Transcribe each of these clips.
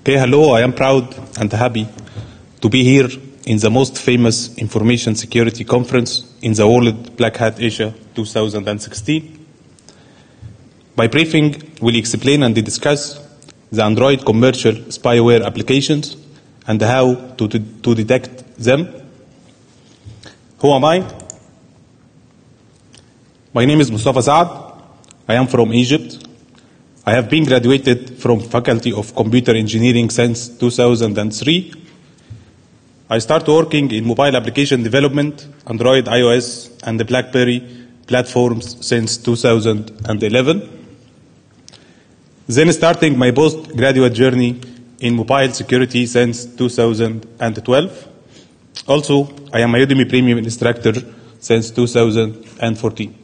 Okay, hello, I am proud and happy to be here in the most famous information security conference in the world, Black Hat Asia 2016. My briefing will explain and discuss the Android commercial spyware applications and how to, to, to detect them. Who am I? My name is Mustafa Saad. I am from Egypt. I have been graduated from Faculty of Computer Engineering since 2003. I started working in mobile application development, Android, iOS, and the BlackBerry platforms since 2011. Then starting my postgraduate journey in mobile security since 2012. Also, I am a Udemy Premium instructor since 2014.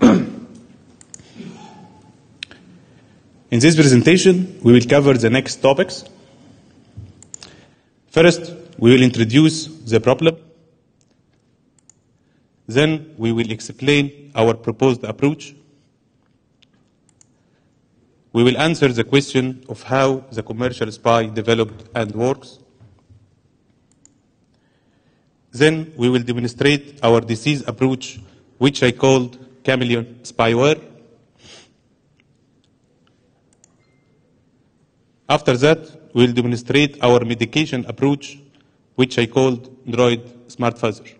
In this presentation, we will cover the next topics. First, we will introduce the problem. Then, we will explain our proposed approach. We will answer the question of how the commercial spy developed and works. Then, we will demonstrate our disease approach, which I called chameleon spyware. After that, we'll demonstrate our medication approach, which I called Android Smart Fuzzer.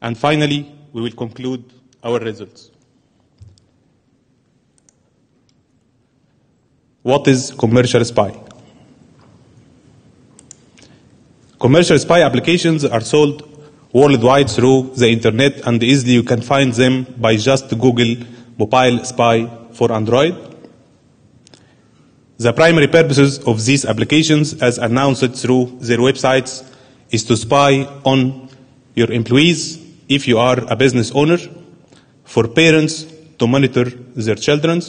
And finally, we will conclude our results. What is commercial spy? Commercial spy applications are sold worldwide through the internet and easily you can find them by just Google mobile spy for Android. The primary purposes of these applications, as announced through their websites, is to spy on your employees if you are a business owner, for parents to monitor their children,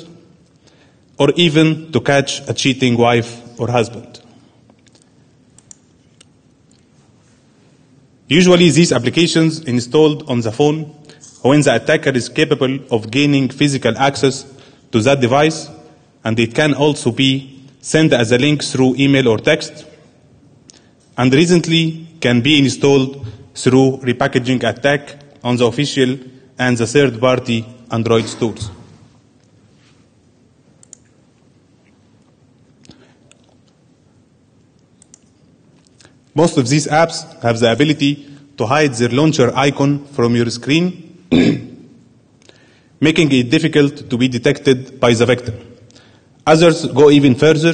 or even to catch a cheating wife or husband. Usually, these applications installed on the phone when the attacker is capable of gaining physical access to that device and it can also be sent as a link through email or text, and recently can be installed through repackaging attack on the official and the third-party Android stores. Most of these apps have the ability to hide their launcher icon from your screen, making it difficult to be detected by the victim. Others go even further,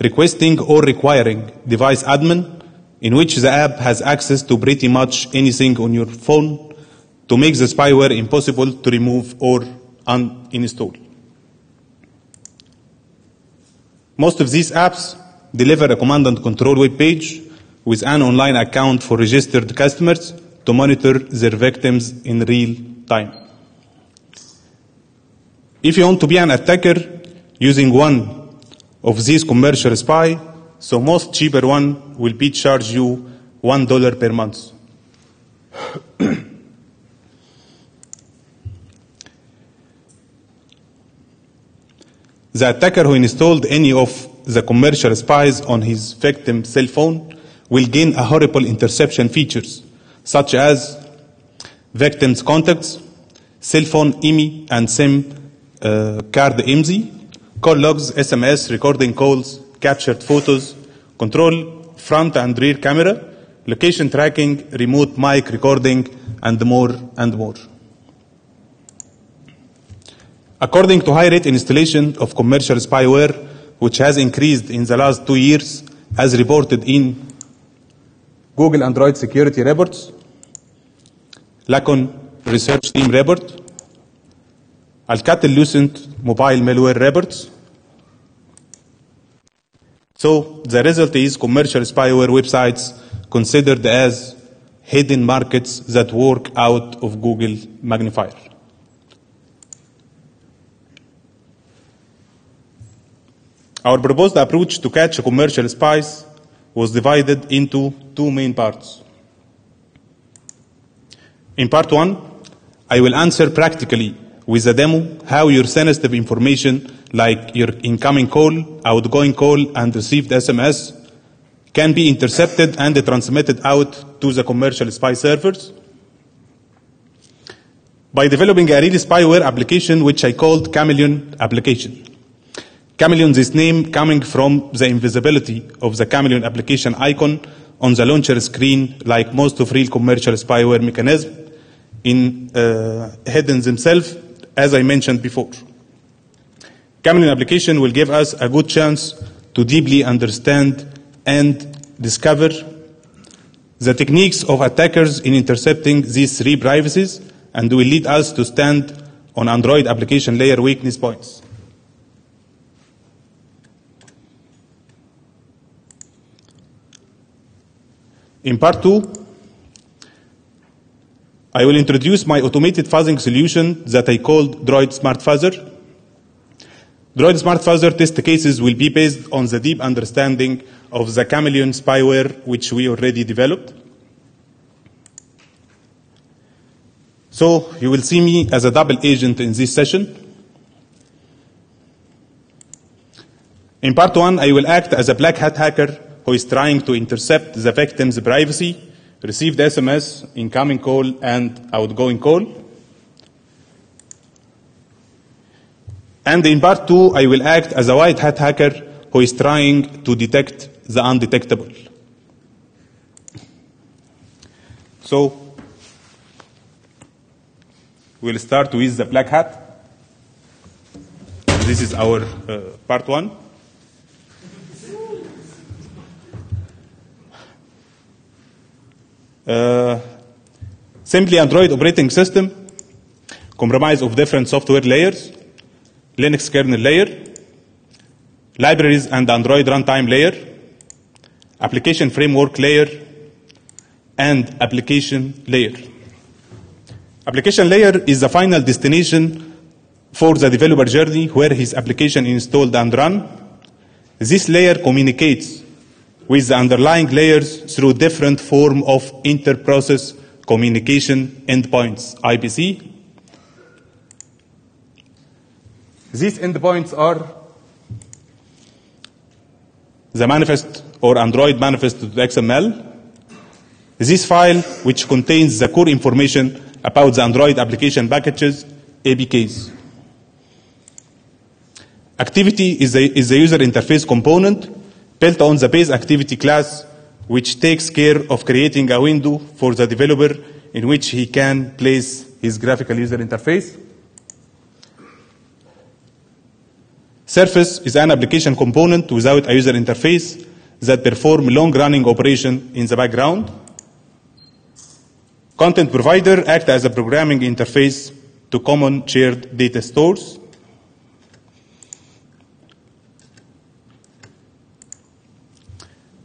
requesting or requiring device admin, in which the app has access to pretty much anything on your phone to make the spyware impossible to remove or uninstall. Most of these apps deliver a command and control web page with an online account for registered customers to monitor their victims in real time. If you want to be an attacker, using one of these commercial spy, so most cheaper one will be charge you one dollar per month. the attacker who installed any of the commercial spies on his victim's cell phone will gain a horrible interception features such as victim's contacts, cell phone IMEI and SIM uh, card IMSI, call logs, SMS, recording calls, captured photos, control front and rear camera, location tracking, remote mic recording, and more and more. According to high rate installation of commercial spyware, which has increased in the last two years, as reported in Google Android security reports, Lacon research team report, Alcatel Lucent mobile malware reports. So the result is commercial spyware websites considered as hidden markets that work out of Google magnifier. Our proposed approach to catch commercial spies was divided into two main parts. In part one, I will answer practically with a demo how your sensitive information like your incoming call, outgoing call, and received SMS can be intercepted and transmitted out to the commercial spy servers by developing a real spyware application which I called Chameleon application. Chameleon, this name coming from the invisibility of the Chameleon application icon on the launcher screen, like most of real commercial spyware mechanism, in uh, hidden themselves, as I mentioned before. Chameleon application will give us a good chance to deeply understand and discover the techniques of attackers in intercepting these three privacies and will lead us to stand on Android application layer weakness points. In part two, I will introduce my automated fuzzing solution that I called Droid Smart Fuzzer. Droid Smart Fuzzer test cases will be based on the deep understanding of the Chameleon spyware which we already developed. So you will see me as a double agent in this session. In part one, I will act as a black hat hacker who is trying to intercept the victim's privacy, received SMS, incoming call, and outgoing call. And in part two, I will act as a white hat hacker who is trying to detect the undetectable. So, we'll start with the black hat. This is our uh, part one. Uh, simply Android operating system, comprised of different software layers, Linux kernel layer, libraries and Android runtime layer, application framework layer, and application layer. Application layer is the final destination for the developer journey where his application is installed and run. This layer communicates with the underlying layers through different form of inter-process communication endpoints, IPC. These endpoints are the manifest or Android manifest.xml. This file, which contains the core information about the Android application packages, APKs. Activity is the, is the user interface component built on the base activity class, which takes care of creating a window for the developer in which he can place his graphical user interface. Surface is an application component without a user interface that perform long-running operation in the background. Content provider act as a programming interface to common shared data stores.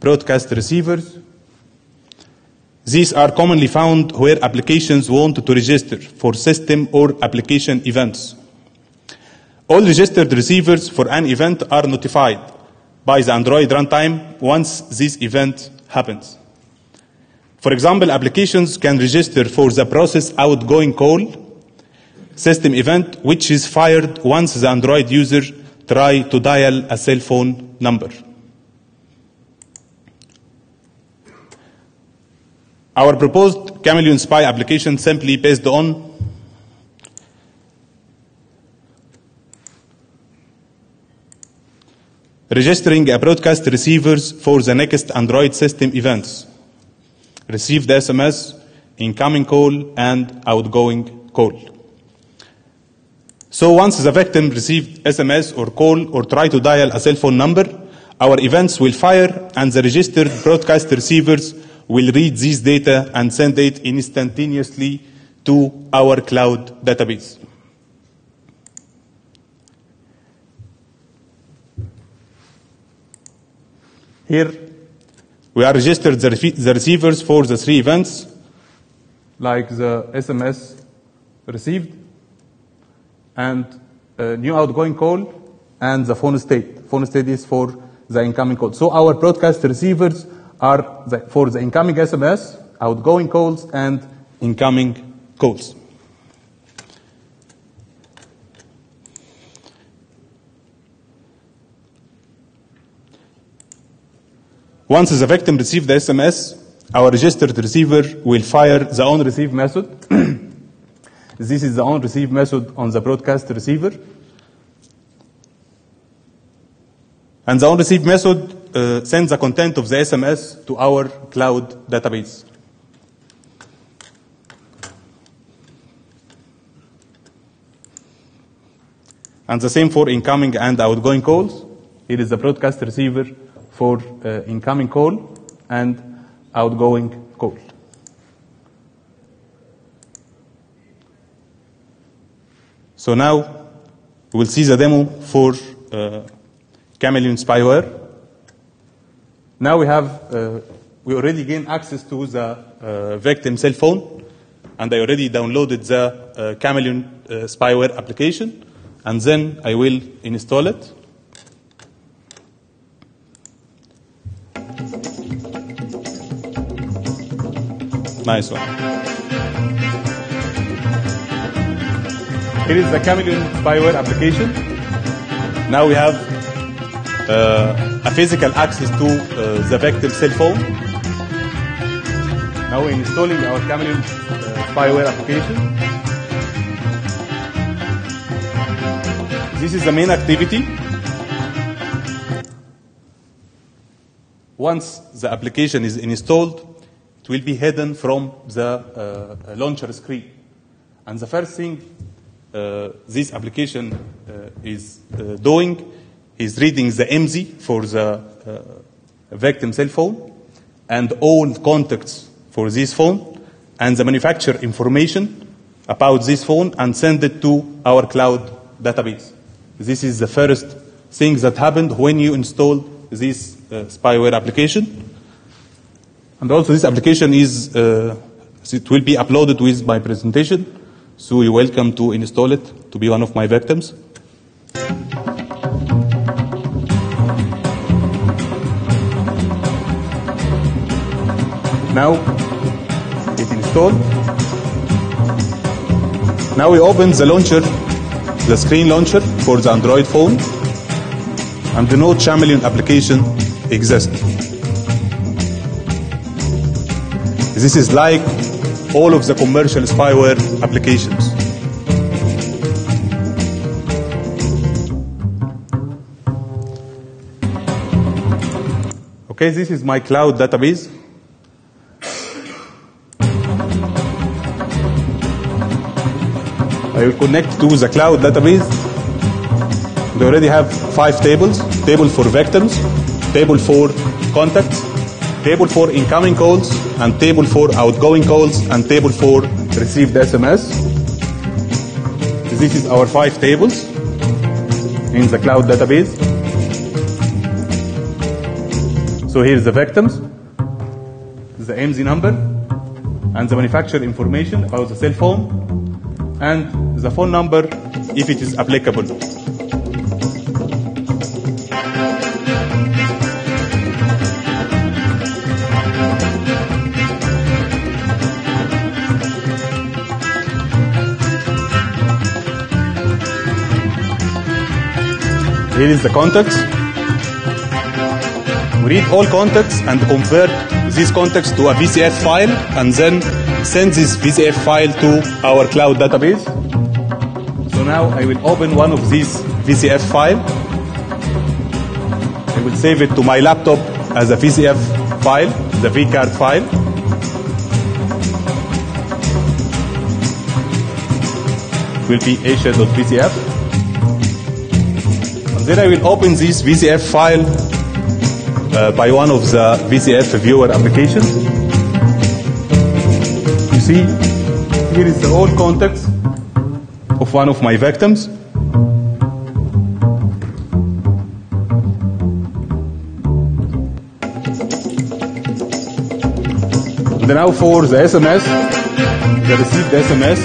Broadcast receivers. These are commonly found where applications want to register for system or application events. All registered receivers for an event are notified by the Android runtime once this event happens. For example, applications can register for the process outgoing call system event which is fired once the Android user try to dial a cell phone number. Our proposed Chameleon Spy application simply based on registering a broadcast receivers for the next Android system events, received SMS, incoming call, and outgoing call. So once the victim received SMS or call or try to dial a cell phone number, our events will fire and the registered broadcast receivers will read these data and send it instantaneously to our cloud database. Here, we are registered the, receivers for the three events, like the SMS received, and a new outgoing call, and the phone state. Phone state is for the incoming call. So our broadcast receivers are the, for the incoming SMS, outgoing calls, and incoming calls. Once the victim receives the SMS, our registered receiver will fire the on receive method. this is the on receive method on the broadcast receiver. And the on receive method uh, sends the content of the SMS to our cloud database. And the same for incoming and outgoing calls. It is the broadcast receiver for uh, incoming call and outgoing call. So now we will see the demo for uh, Chameleon spyware. Now we have, uh, we already gained access to the uh, victim cell phone, and I already downloaded the uh, Chameleon uh, spyware application, and then I will install it. Nice one. Here is the Chameleon spyware application. Now we have a physical access to uh, the victim cell phone. Now we're installing our Chameleon uh, spyware application. This is the main activity. Once the application is installed, it will be hidden from the uh, launcher screen. And the first thing uh, this application uh, is uh, doing is reading the MZ for the uh, victim cell phone and all contacts for this phone and the manufacturer information about this phone and send it to our cloud database. This is the first thing that happened when you install this uh, spyware application. And also this application is, uh, it will be uploaded with my presentation. So you're welcome to install it to be one of my victims. Now it installed. Now we open the launcher, the screen launcher for the Android phone, and the Node Chameleon application exists. This is like all of the commercial spyware applications. Okay, this is my cloud database. I will connect to the cloud database. They already have five tables. Table for victims, table for contacts, table for incoming calls, and table for outgoing calls, and table for received SMS. This is our five tables in the cloud database. So here is the victims, the MZ number, and the manufacturer information about the cell phone, and the phone number if it is applicable. Here is the contacts. Read all contacts and convert these contacts to a VCF file and then send this VCF file to our cloud database. So now I will open one of these VCF file. I will save it to my laptop as a VCF file, the vCard file. It will be asia.vcf. And then I will open this VCF file uh, by one of the VCF viewer applications. You see, here is the all contacts of one of my victims. And now for the SMS, the received SMS,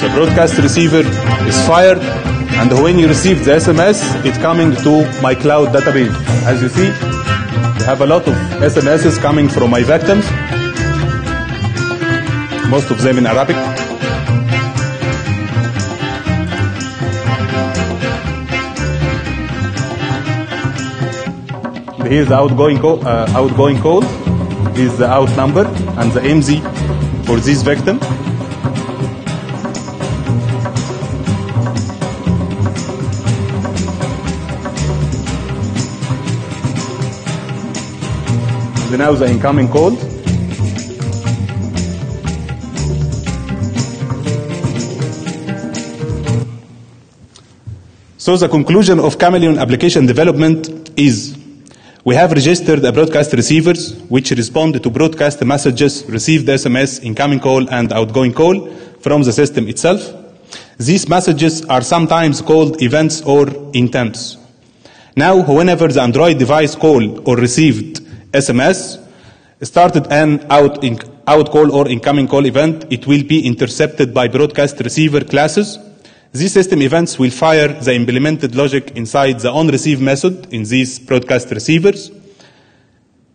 the broadcast receiver is fired, and when you receive the SMS, it's coming to my cloud database. As you see, I have a lot of SMSs coming from my victims, most of them in Arabic. Here the outgoing call, uh, outgoing call is the out number and the MZ for this victim. And now the incoming call. So the conclusion of Chameleon application development is we have registered a broadcast receivers which respond to broadcast messages, received SMS, incoming call, and outgoing call from the system itself. These messages are sometimes called events or intents. Now, whenever the Android device called or received SMS, started an out, in, out call or incoming call event, it will be intercepted by broadcast receiver classes these system events will fire the implemented logic inside the on-receive method in these broadcast receivers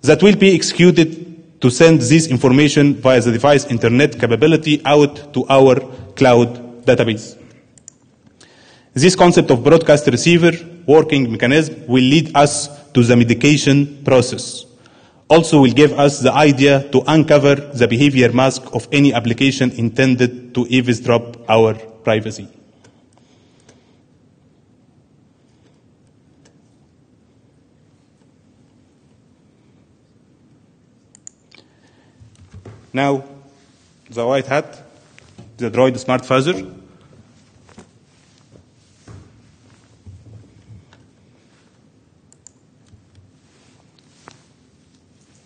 that will be executed to send this information via the device internet capability out to our cloud database. This concept of broadcast receiver working mechanism will lead us to the medication process. Also will give us the idea to uncover the behavior mask of any application intended to eavesdrop our privacy. Now, the white hat, the Droid Smart Phaser.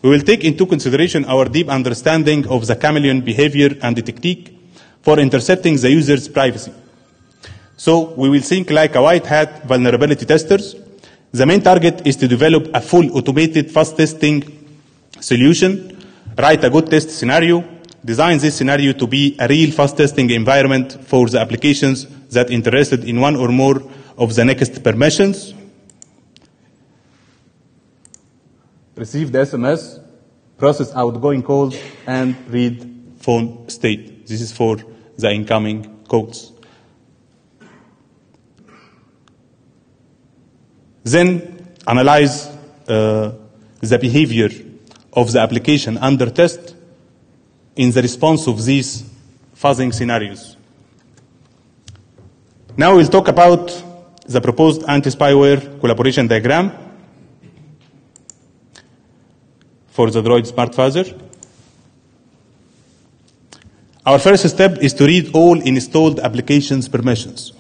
We will take into consideration our deep understanding of the chameleon behavior and the technique for intercepting the user's privacy. So we will think like a white hat vulnerability testers. The main target is to develop a full automated fast testing solution write a good test scenario, design this scenario to be a real fast testing environment for the applications that interested in one or more of the next permissions. Receive the SMS, process outgoing calls, and read phone state. This is for the incoming calls. Then analyze uh, the behavior of the application under test in the response of these fuzzing scenarios. Now we'll talk about the proposed anti-spyware collaboration diagram for the Droid Smart Phaser. Our first step is to read all installed applications permissions.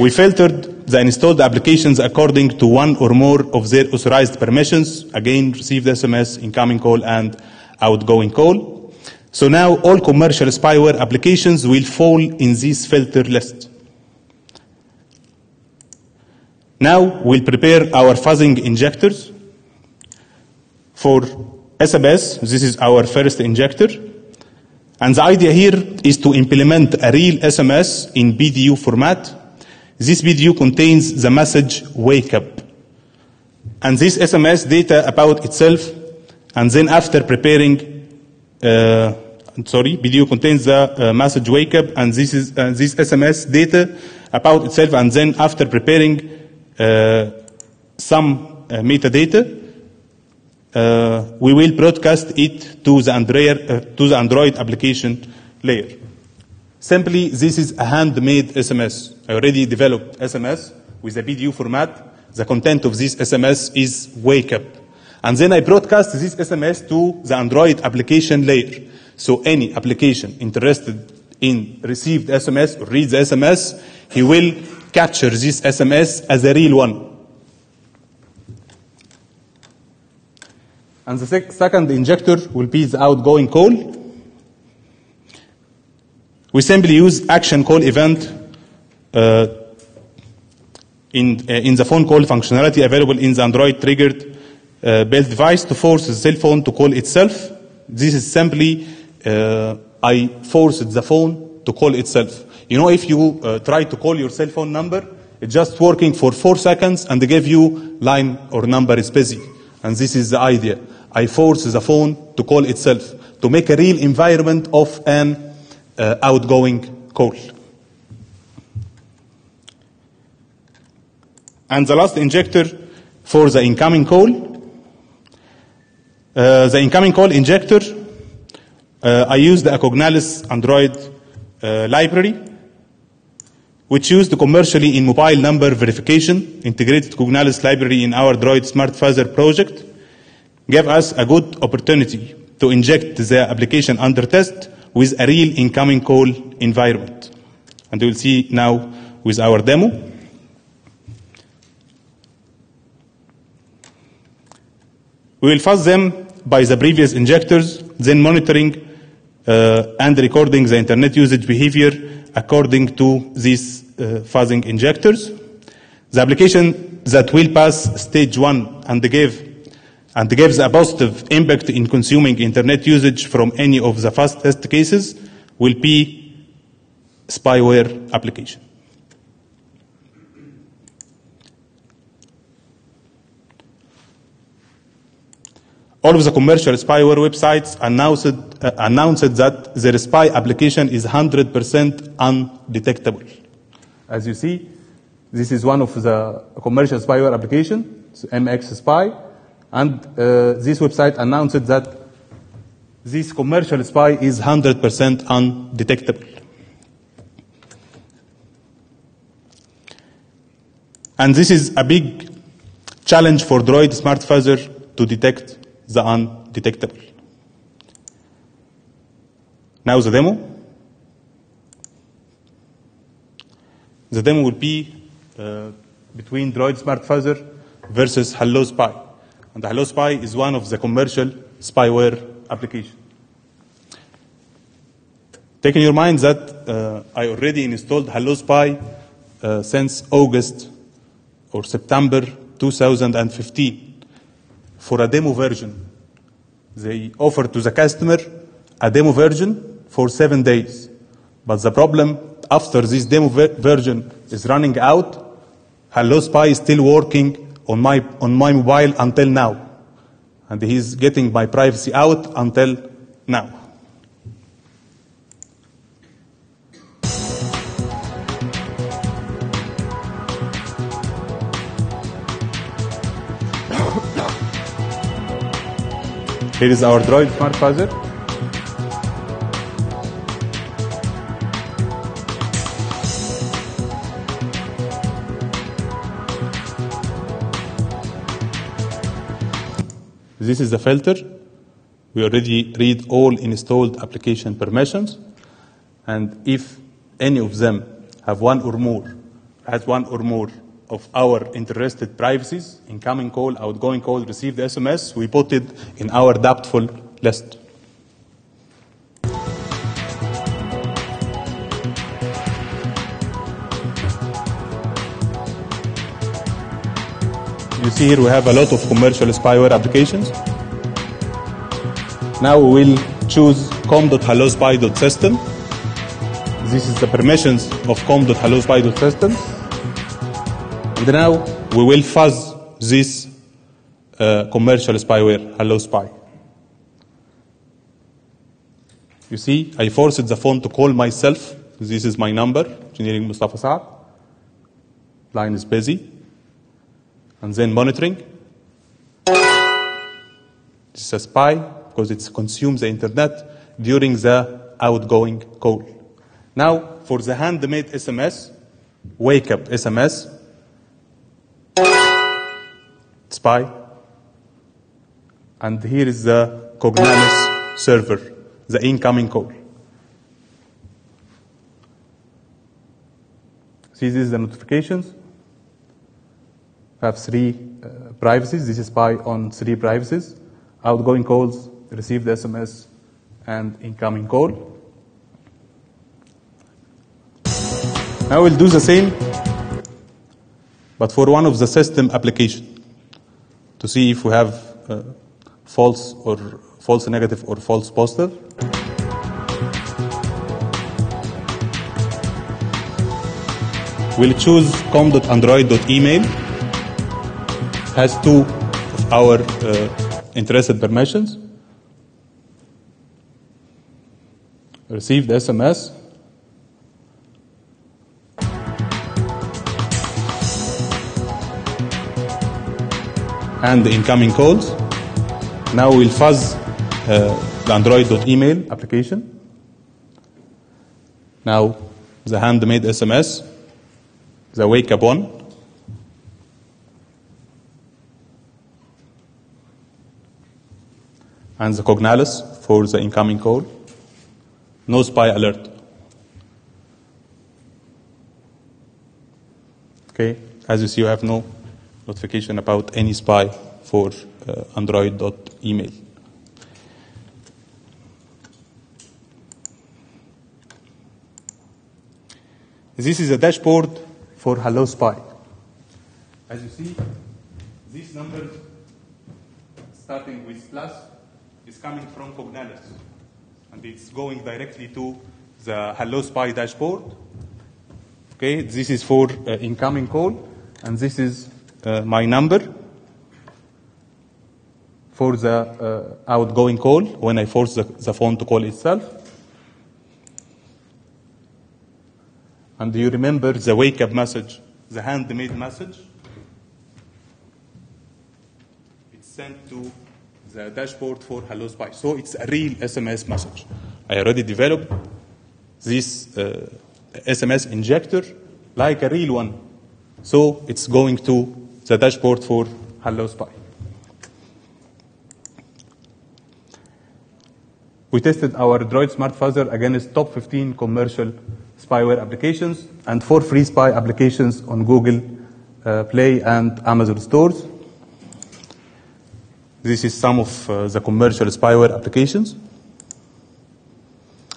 We filtered the installed applications according to one or more of their authorized permissions, again, received SMS, incoming call, and outgoing call. So now all commercial spyware applications will fall in this filter list. Now we'll prepare our fuzzing injectors. For SMS, this is our first injector. And the idea here is to implement a real SMS in BDU format this video contains the message wake up. And this SMS data about itself, and then after preparing, uh, sorry, BDU contains the uh, message wake up, and this is uh, this SMS data about itself, and then after preparing uh, some uh, metadata, uh, we will broadcast it to the Android, to the Android application layer. Simply, this is a handmade SMS. I already developed SMS with a BDU format. The content of this SMS is wake up. And then I broadcast this SMS to the Android application layer. So any application interested in received SMS or read the SMS, he will capture this SMS as a real one. And the sec- second injector will be the outgoing call. We simply use action call event uh, in, uh, in the phone call functionality available in the Android triggered uh, device to force the cell phone to call itself. This is simply uh, I forced the phone to call itself. You know, if you uh, try to call your cell phone number, it's just working for four seconds and they give you line or number is busy. And this is the idea. I force the phone to call itself to make a real environment of an uh, outgoing call. And the last injector for the incoming call. Uh, the incoming call injector, uh, I used the Acognalis Android uh, library, which used commercially in mobile number verification, integrated Cognalis library in our Droid Smart Phaser project, gave us a good opportunity to inject the application under test with a real incoming call environment. And we'll see now with our demo. We will fuzz them by the previous injectors, then monitoring uh, and recording the internet usage behavior according to these uh, fuzzing injectors. The application that will pass stage one and give and gives a positive impact in consuming internet usage from any of the fastest cases will be spyware application. All of the commercial spyware websites announced, uh, announced that their spy application is 100% undetectable. As you see, this is one of the commercial spyware application, MX Spy, and uh, this website announced that this commercial spy is 100% undetectable. And this is a big challenge for Droid Smart Phaser to detect the undetectable. Now the demo. The demo will be uh, between Droid Smart Phaser versus Hello Spy. And Hello Spy is one of the commercial spyware applications. Take in your mind that uh, I already installed Hello Spy uh, since August or September 2015 for a demo version. They offered to the customer a demo version for seven days. But the problem, after this demo ver- version is running out, Hello Spy is still working on my, on my mobile until now. And he's getting my privacy out until now. Here is our Droid Smart Phaser. This is the filter. We already read all installed application permissions. And if any of them have one or more, has one or more of our interested privacies, incoming call, outgoing call, received SMS, we put it in our doubtful list. You see here we have a lot of commercial spyware applications. Now we will choose com.hellospy.system. This is the permissions of com.hellospy.system. And now we will fuzz this uh, commercial spyware, Hello Spy. You see, I forced the phone to call myself. This is my number, engineering Mustafa Saad. Line is busy. And then monitoring. This is a spy because it consumes the internet during the outgoing call. Now, for the handmade SMS, wake up SMS, spy, and here is the Cognalis server, the incoming call. See, this is the notifications. Have three uh, privacies. This is spy on three privacies. Outgoing calls, received SMS, and incoming call. Now we'll do the same, but for one of the system application to see if we have uh, false or false negative or false positive. We'll choose com.android.email. Has two of our uh, interested permissions. Received SMS. and the incoming calls. Now we'll fuzz uh, the Android.email application. Now the handmade SMS, the wake up one. And the Cognalis for the incoming call. No spy alert. Okay, as you see, you have no notification about any spy for uh, Android.email. This is a dashboard for Hello Spy. As you see, these numbers, starting with plus, is coming from Cognalis. And it's going directly to the Hello Spy dashboard. Okay, this is for uh, incoming call, and this is uh, my number for the uh, outgoing call when I force the, the phone to call itself. And do you remember the wake up message, the handmade message? It's sent to the dashboard for Hello Spy. So it's a real SMS message. I already developed this uh, SMS injector like a real one. So it's going to the dashboard for Hello Spy. We tested our Droid Smart Fuzzer against top 15 commercial spyware applications and four free spy applications on Google uh, Play and Amazon stores. This is some of uh, the commercial spyware applications.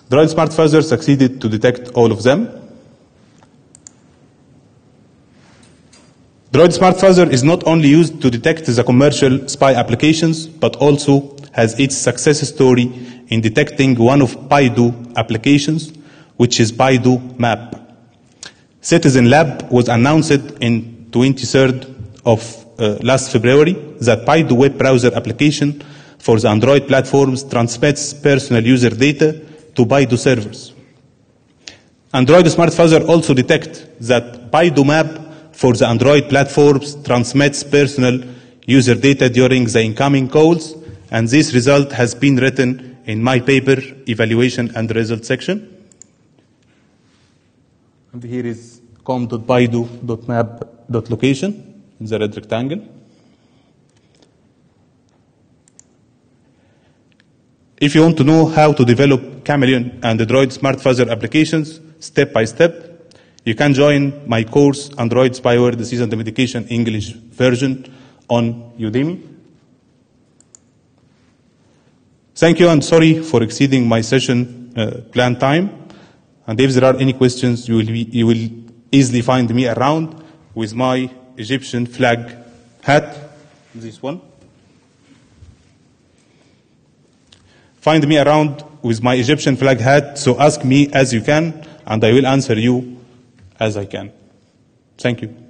Droid Smart Fuzzer succeeded to detect all of them. Droid Smart Fuzzer is not only used to detect the commercial spy applications, but also has its success story in detecting one of Baidu applications, which is Baidu Map. Citizen Lab was announced in 23rd of Uh, last February that Baidu web browser application for the Android platforms transmits personal user data to Baidu servers. Android Smart also detect that Baidu Map for the Android platforms transmits personal user data during the incoming calls, and this result has been written in my paper evaluation and result section. And here is com.baidu.map.location in the red rectangle. If you want to know how to develop Chameleon and Android Smart Fuzzer applications step by step, you can join my course Android Spyware Disease and Medication English version on Udemy. Thank you and sorry for exceeding my session uh, planned time. And if there are any questions, you will, be, you will easily find me around with my Egyptian flag hat, this one. Find me around with my Egyptian flag hat, so ask me as you can, and I will answer you as I can. Thank you.